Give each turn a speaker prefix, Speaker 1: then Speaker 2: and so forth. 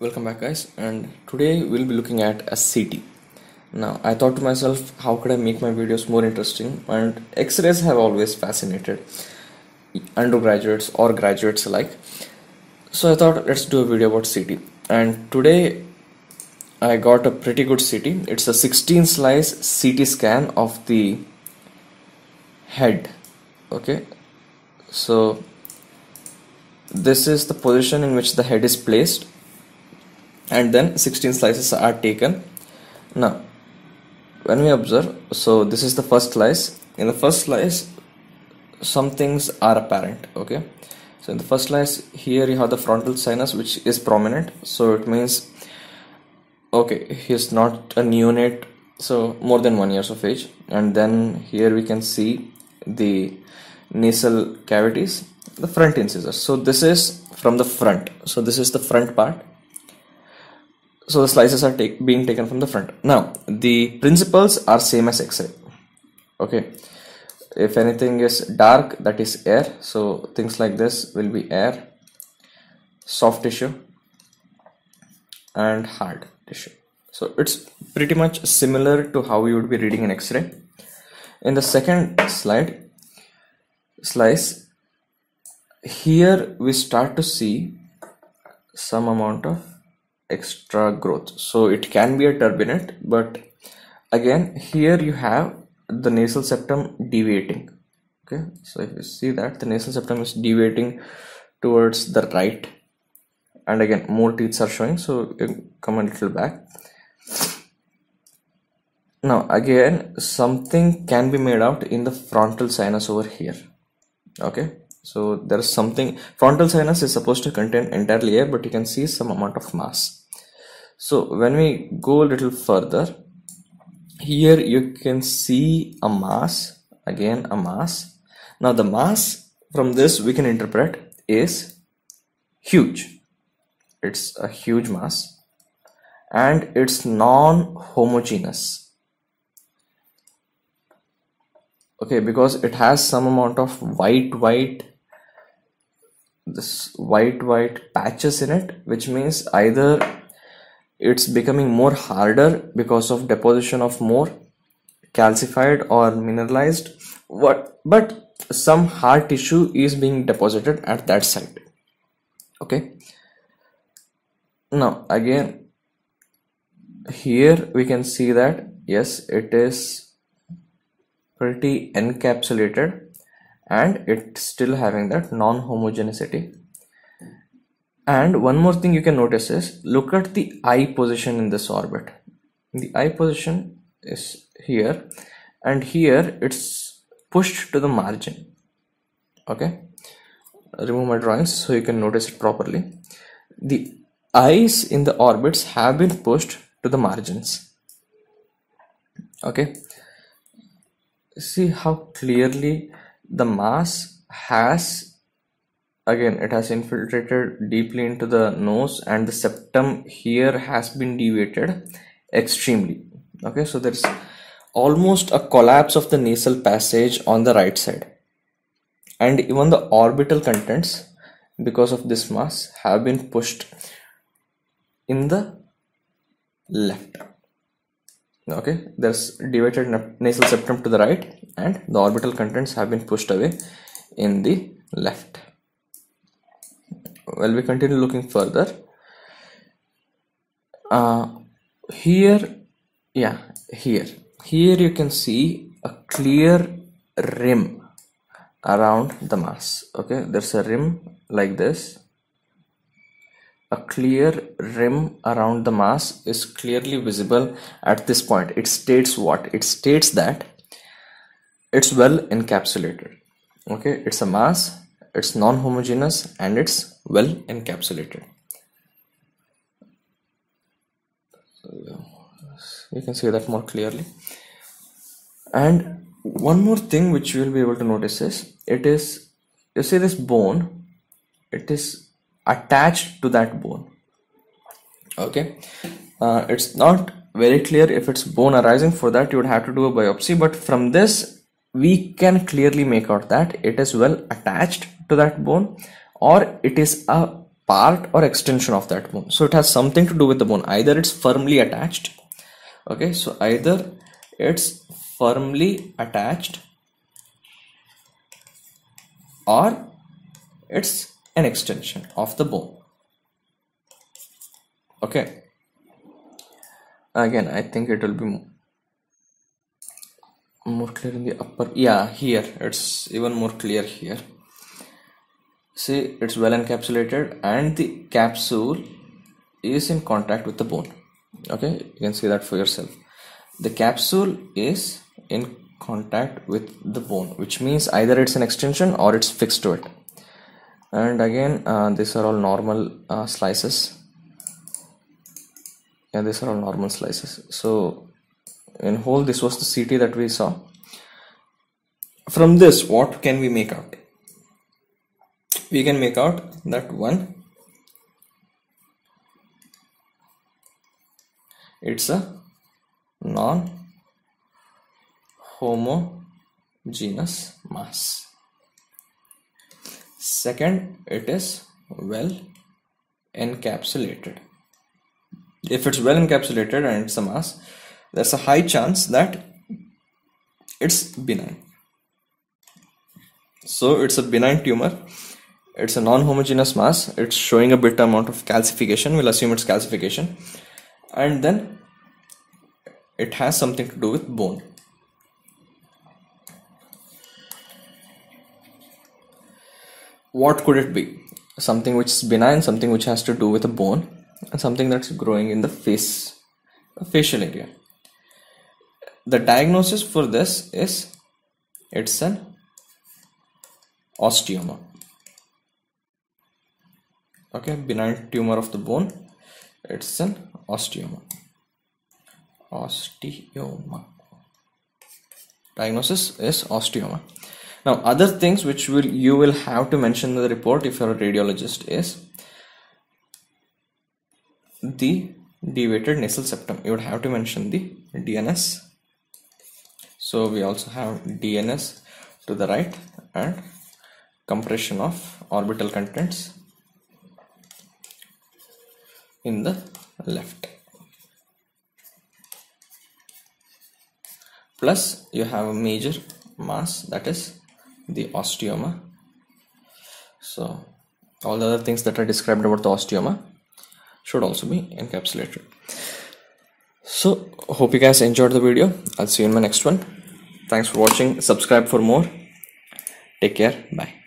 Speaker 1: welcome back guys. And today we'll be looking at a CT now I thought to myself how could I make my videos more interesting? And x-rays have always fascinated undergraduates or graduates alike. So I thought let's do a video about CT and today I got a pretty good CT it's a 16 slice CT scan of the head. Okay? So this is the position in which the head is placed and then 16 slices are taken. Now when we observe so this is the first slice. In the first slice some things are apparent okay? So in the first slice here you have the frontal sinus which is prominent. So it means okay he's not a neonate so more than one years of age. And then here we can see the nasal cavities the front incisors so this is from the front. So this is the front part so the slices are take, being taken from the front. Now the principles are same as x-ray. Okay. If anything is dark that is air. So things like this will be air soft tissue and hard tissue. So it's pretty much similar to how you would be reading an x-ray. In the second slide slice here we start to see some amount of extra growth. So it can be a turbinate but again here you have the nasal septum deviating. Okay? So if you see that the nasal septum is deviating towards the right. And again more teeth are showing so come a little back. Now again something can be made out in the frontal sinus over here. Okay so there is something frontal sinus is supposed to contain entirely air but you can see some amount of mass. So when we go a little further here you can see a mass again a mass. Now the mass from this we can interpret is huge. It's a huge mass and it's non-homogeneous. Okay because it has some amount of white white this white white patches in it which means either it's becoming more harder because of deposition of more calcified or mineralized what but some hard tissue is being deposited at that site. Okay? Now again here we can see that yes it is pretty encapsulated and it's still having that non-homogeneity. And one more thing you can notice is look at the eye position in this orbit. The eye position is here and here it's pushed to the margin. Okay? Remove my drawings so you can notice it properly. The eyes in the orbits have been pushed to the margins. Okay? See how clearly the mass has again it has infiltrated deeply into the nose and the septum here has been deviated extremely. Okay so there's almost a collapse of the nasal passage on the right side. And even the orbital contents because of this mass have been pushed in the left okay there's deviated nasal septum to the right and the orbital contents have been pushed away in the left. Well we continue looking further. Uh, here yeah here. Here you can see a clear rim around the mass. Okay there's a rim like this a clear rim around the mass is clearly visible at this point. It states what? It states that it's well encapsulated. Okay, it's a mass, it's non-homogeneous and it's well encapsulated. You can see that more clearly. And one more thing which you will be able to notice is it is you see this bone it is attached to that bone. Okay? Uh, it's not very clear if it's bone arising. For that you would have to do a biopsy. But from this we can clearly make out that it is well attached to that bone or it is a part or extension of that bone. So it has something to do with the bone. Either it's firmly attached okay? So either it's firmly attached or it's an extension of the bone okay. Again i think it will be more clear in the upper yeah here. It's even more clear here. See it's well encapsulated and the capsule is in contact with the bone. Okay you can see that for yourself. The capsule is in contact with the bone which means either it's an extension or it's fixed to it and again uh, these are all normal uh, slices. Yeah these are all normal slices. So in whole this was the CT that we saw. From this what can we make out? We can make out that one it's a non homogeneous mass second it is well encapsulated. If it's well encapsulated and it's a mass there's a high chance that it's benign. So it's a benign tumor. It's a non-homogeneous mass. It's showing a bit amount of calcification. We'll assume it's calcification. And then it has something to do with bone what could it be? Something which is benign something which has to do with a bone and something that's growing in the face facial area. The diagnosis for this is it's an osteoma. Okay benign tumor of the bone it's an osteoma. Osteoma. Diagnosis is osteoma now other things which will you will have to mention in the report if you're a radiologist is the deviated nasal septum. You would have to mention the DNS so we also have DNS to the right and compression of orbital contents in the left. Plus you have a major mass that is the osteoma so all the other things that are described about the osteoma should also be encapsulated so hope you guys enjoyed the video i'll see you in my next one Thanks for watching. Subscribe for more. Take care. Bye.